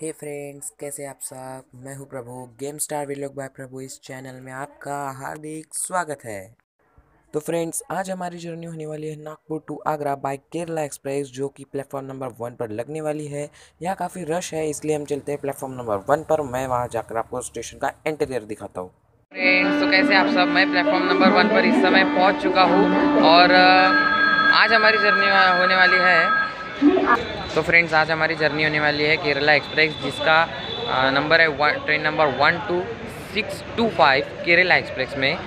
हे friends कैसे आप सब? मैं हूँ Prabhu game star vlog by Prabhu. इस चैनल में आपका हार्दिक स्वागत है। तो फ्रेंड्स आज हमारी जर्नी होने वाली है Nagpur to Agra by Kerala express जो कि प्लेटफॉर्म नंबर वन पर लगने वाली है। यहाँ काफ़ी रश है, इसलिए हम चलते हैं प्लेटफॉर्म नंबर वन पर। मैं वहाँ जाकर आपको स्टेशन का इंटीरियर दिखाता हूँ। फ्रेंड्स तो कैसे आप सब? मैं प्लेटफॉर्म नंबर वन पर इस समय पहुँच चुका हूँ और आज हमारी जर्नी होने वाली है। तो फ्रेंड्स, आज हमारी जर्नी होने वाली है केरला एक्सप्रेस, जिसका नंबर है train number one two six two five Kerala express में,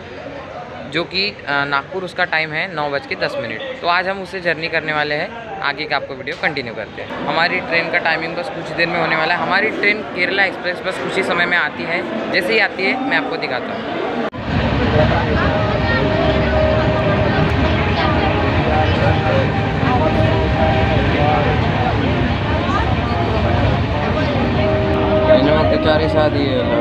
जो कि नागपुर उसका टाइम है नौ बज के दस मिनट। तो आज हम उससे जर्नी करने वाले हैं। आगे का आपको वीडियो कंटिन्यू करते हैं। हमारी ट्रेन का टाइमिंग बस कुछ देर में होने वाला है। हमारी ट्रेन केरला एक्सप्रेस बस कुछ ही समय में आती है। जैसे ही आती है, मैं आपको दिखाता हूँ। चार शादी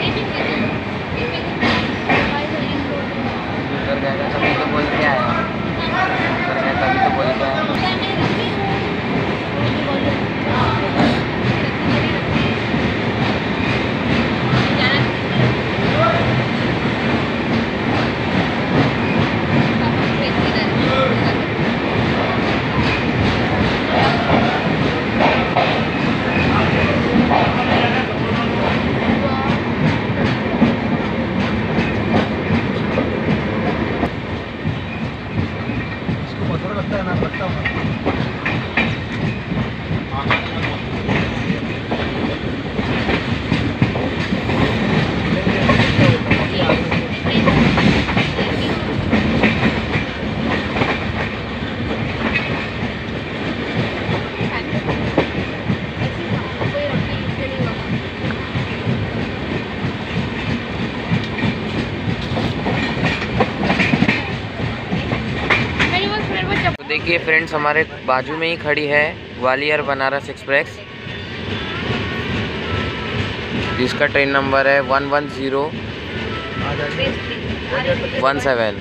Yeah, देखिए फ्रेंड्स हमारे बाजू में ही खड़ी है ग्वालियर बनारस एक्सप्रेस। जिसका ट्रेन नंबर है one one zero one seven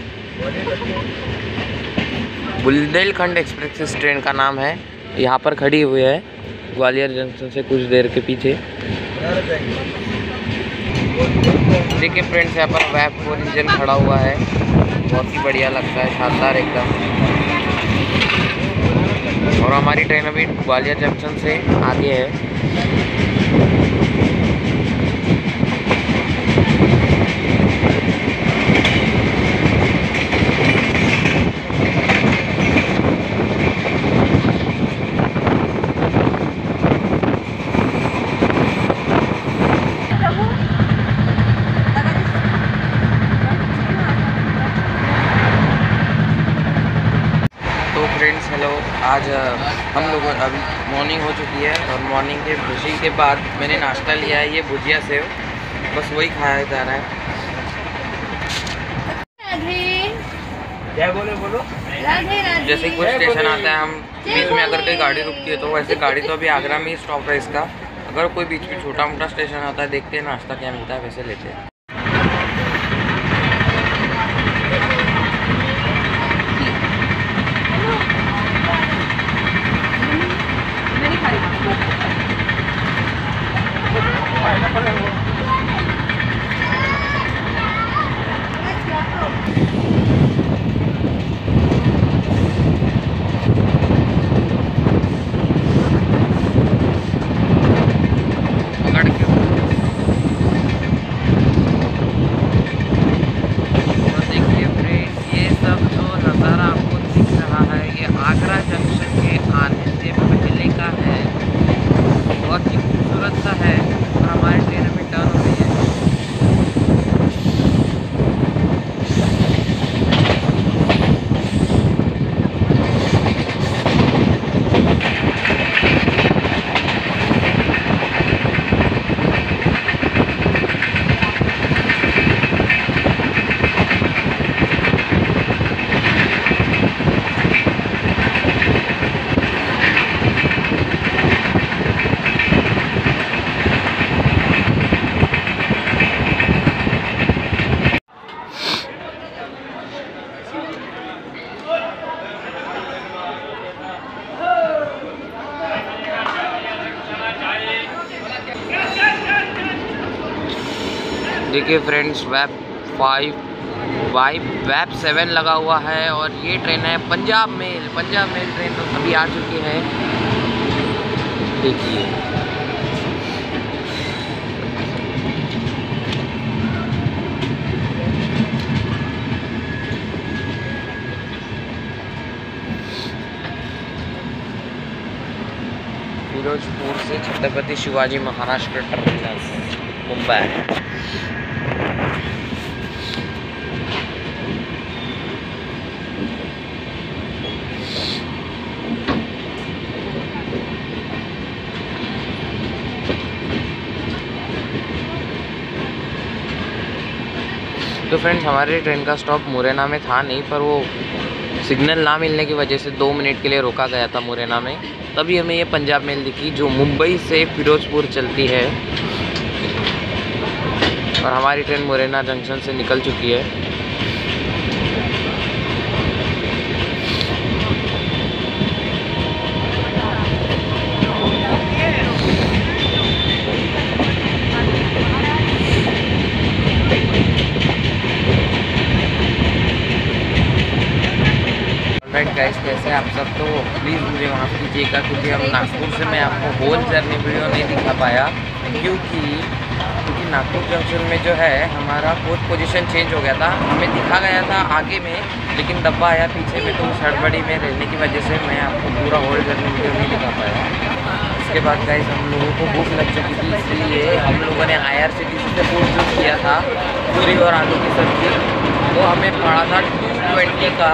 Bundelkhand express इस ट्रेन का नाम है। यहाँ पर खड़ी हुई है ग्वालियर जंक्शन से कुछ देर के पीछे। देखिए फ्रेंड्स यहाँ पर वैप फोर इंजन खड़ा हुआ है। बहुत ही बढ़िया लगता है, शानदार एकदम। और हमारी ट्रेन अभी ग्वालियर जंक्शन से आगे है तो फ्रेंड्स हेलो आज हम लोग अभी मॉर्निंग हो चुकी है और मॉर्निंग के खुशी के बाद मैंने नाश्ता लिया है ये भुजिया सेव। बस वही खाया जा रहा है। क्या बोले बोलो। राधे राधे। जैसे ही कोई स्टेशन आता है हम बीच में अगर कोई गाड़ी रुकती है तो वैसे गाड़ी तो अभी आगरा में ही स्टॉप है इसका। अगर कोई बीच में छोटा मोटा स्टेशन आता है देखते हैं नाश्ता क्या मिलता है वैसे लेते हैं पकड़ के और देखिए फ्रेंड्स ये सब जो नज़ारा आपको दिख रहा है ये आगरा जंक्शन के आने से पहले का है बहुत ही खूबसूरत सा है और हमारी ट्रेन अभी टर्न हो रही है देखिए फ्रेंड्स वेब फाइव वाइब वेब सेवन लगा हुआ है और ये ट्रेन है Punjab mail Punjab mail train तो अभी आ चुकी है। देखिए। फिरोजपुर से छत्रपति शिवाजी महाराज का टर्मिनल मुंबई। तो फ्रेंड्स हमारे ट्रेन का स्टॉप मुरैना में था नहीं, पर वो सिग्नल ना मिलने की वजह से दो मिनट के लिए रोका गया था मुरैना में। तभी हमें ये पंजाब मेल दिखी, जो मुंबई से फिरोजपुर चलती है। और हमारी ट्रेन मुरैना जंक्शन से निकल चुकी है। गाइस कैसे आप सब? तो प्लीज़ मुझे माफ़ कीजिएगा, क्योंकि हम नागपुर से मैं आपको होल जर्नी वीडियो नहीं दिखा पाया, क्योंकि नागपुर जंक्शन में जो है, हमारा फोर्थ पोजीशन चेंज हो गया था। हमें दिखा गया था आगे में, लेकिन डब्बा आया पीछे में तो उस हड़बड़ी में रहने की वजह से मैं आपको पूरा होल्ड जर्नी वीडियो नहीं दिखा पाया। उसके बाद गाइज़ हम लोगों को भूख लग चुकी थी, इसलिए हम लोगों ने I R C T C से यूज़ किया था, पूरी और आलू की सब्ज़ी। वो हमें पड़ा था टू ट्वेंटी का।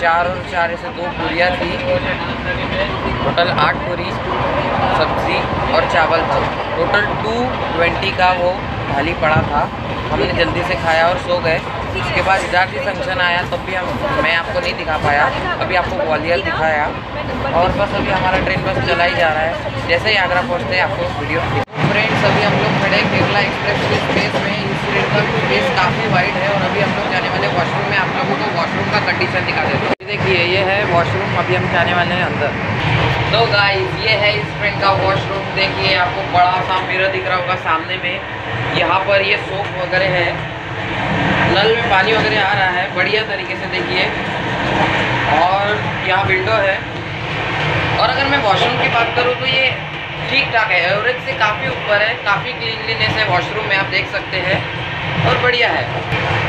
चार और चार से दो पूरियाँ थी। टोटल आठ पूरी सब्ज़ी और चावल था। टोटल टू ट्वेंटी का वो थाली पड़ा था। हमने जल्दी से खाया और सो गए। उसके बाद इधर भी फ़ंक्शन आया तब भी हम मैं आपको नहीं दिखा पाया। अभी आपको ग्वालियर दिखाया। और बस अभी हमारा ट्रेन बस चला ही जा रहा है। जैसे ही आगरा पहुँचते हैं आपको वीडियो फ्रेंड्स अभी हम लोग खड़े केरला एक्सप्रेस के स्पेस में। इस ट्रेन का स्पेस काफ़ी वाइड है और अभी हम लोग जाने वाले वॉशरूम में। आप लोगों को वॉशरूम का कंडीशन दिखा देता हूँ। देखिए, ये है वॉशरूम अभी हम जाने वाले हैं अंदर। तो गाइस ये है इस ट्रेन का वॉशरूम देखिए, आपको बड़ा सा मिरर दिख रहा होगा सामने में। यहाँ पर ये सोप वगैरह है। नल में पानी वगैरह आ रहा है। बढ़िया तरीके से देखिए। और यहाँ विंडो है। और अगर मैं वॉशरूम की बात करूँ तो ये ठीक ठाक है, एवरेज से काफ़ी ऊपर है, काफ़ी क्लीनलीनेस है वॉशरूम में आप देख सकते हैं, और बढ़िया है।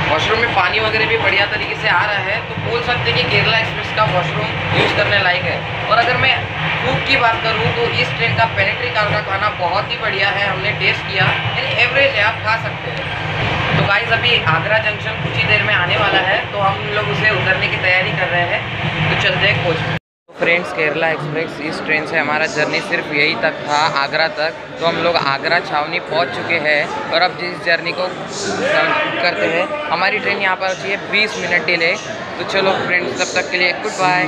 वॉशरूम में पानी वगैरह भी बढ़िया तरीके से आ रहा है तो बोल सकते हैं कि केरला एक्सप्रेस का वॉशरूम यूज़ करने लायक है। और अगर मैं फ़ूड की बात करूँ तो इस ट्रेन का पेनेट्री कार का खाना बहुत ही बढ़िया है, हमने टेस्ट किया, यानी एवरेज है, आप खा सकते हैं। तो गाइस अभी आगरा जंक्शन कुछ ही देर में आने वाला है तो हम लोग उसे उतरने की तैयारी कर रहे हैं तो चलते हैं कोच फ्रेंड्स, केरला एक्सप्रेस, इस ट्रेन से हमारा जर्नी सिर्फ़ यही तक था, आगरा तक। तो हम लोग आगरा छावनी पहुँच चुके हैं और अब जिस जर्नी को करते हैं, हमारी ट्रेन यहाँ पर होती है बीस मिनट डिले। तो चलो फ्रेंड्स, तब तक के लिए गुड बाय।